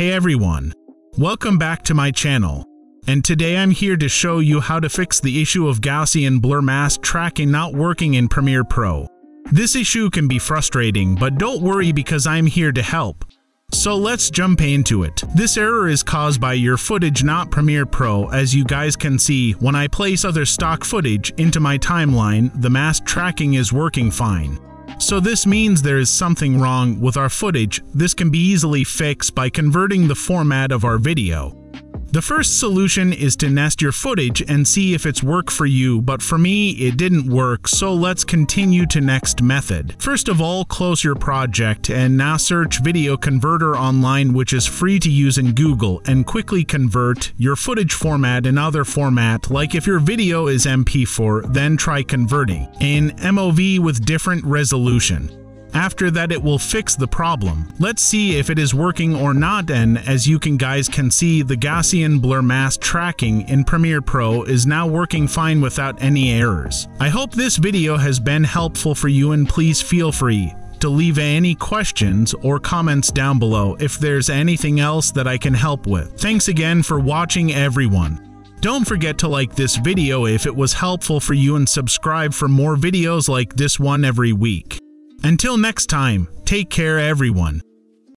Hey everyone, welcome back to my channel. And today I'm here to show you how to fix the issue of Gaussian blur mask tracking not working in Premiere Pro. This issue can be frustrating, but don't worry because I'm here to help. So let's jump into it. This error is caused by your footage not Premiere Pro as you guys can see when I place other stock footage into my timeline the mask tracking is working fine. So this means there is something wrong with our footage. This can be easily fixed by converting the format of our video. The first solution is to nest your footage and see if it's work for you, but for me it didn't work, so let's continue to next method. First of all, close your project and now search Video Converter online which is free to use in Google and quickly convert your footage format in other format like if your video is MP4, then try converting in MOV with different resolution. After that it will fix the problem. Let's see if it is working or not and as you can guys can see the Gaussian blur mask tracking in Premiere Pro is now working fine without any errors. I hope this video has been helpful for you and please feel free to leave any questions or comments down below if there's anything else that I can help with. Thanks again for watching everyone. Don't forget to like this video if it was helpful for you and subscribe for more videos like this one every week. Until next time, take care everyone.